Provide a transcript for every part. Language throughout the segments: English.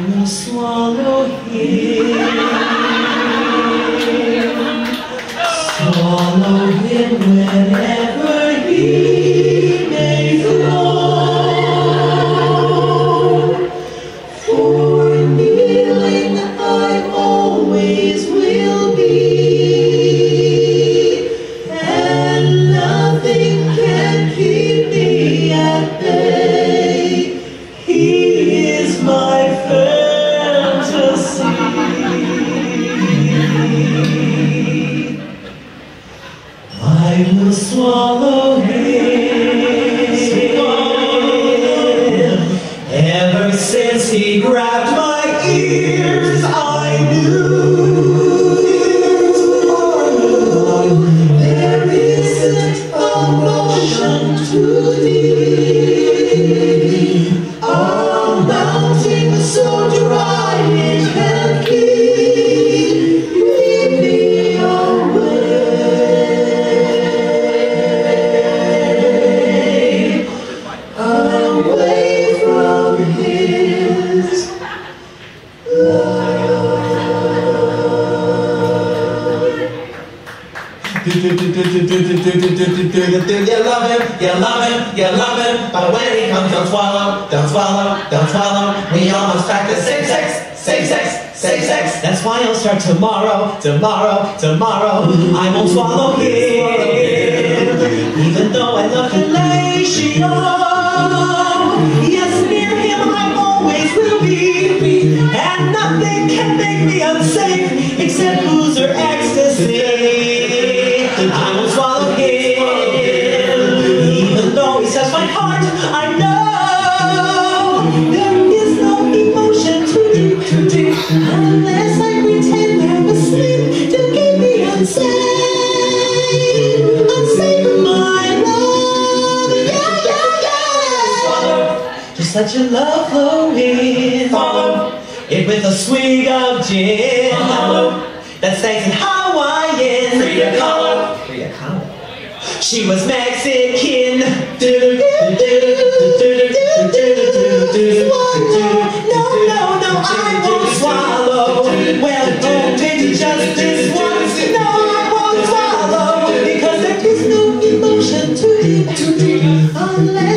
will swallow him. Swallow him whenever he I will swallow him. Ever since he grabbed my ears, You love him, you love him, you love him, but when he comes, don't swallow, don't swallow, don't swallow. We almost practice same sex, same sex, same sex. That's why I'll start tomorrow, tomorrow, tomorrow. I won't swallow him, even though I love fellatio. Yes, near him I always will be, and nothing can make me unsafe such a love flowing. Follow it with a swig of gin. Follow that stays in Hawaiian. Frida Kahlo. Frida Kahlo. She was Mexican. No, no, no, I won't swallow. Well, oh, just this once. No, I won't swallow because there is no emotion too deep, unless.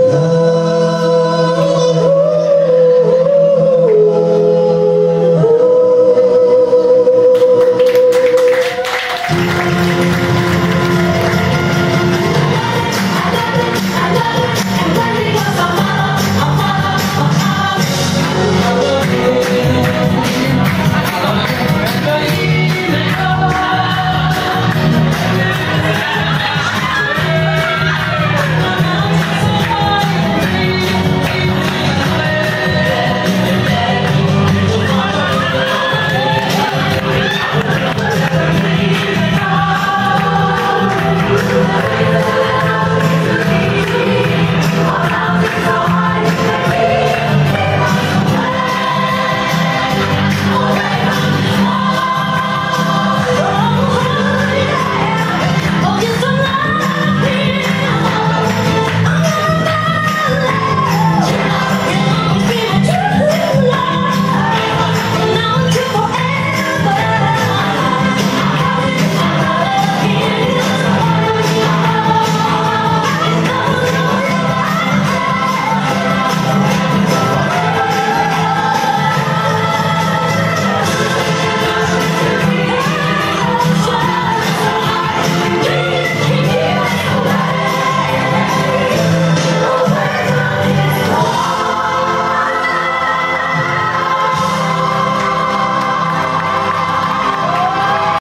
나